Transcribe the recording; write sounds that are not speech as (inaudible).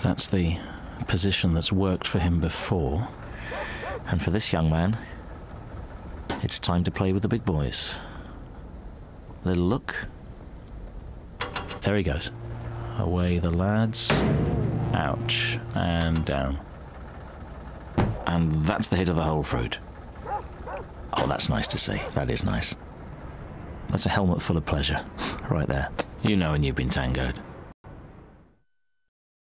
That's the position that's worked for him before. And for this young man, it's time to play with the big boys. Little look. There he goes. Away the lads. Ouch. And down. And that's the hit of the whole fruit. Oh, that's nice to see. That is nice. That's a helmet full of pleasure. (laughs) Right there. You know when you've been tangoed.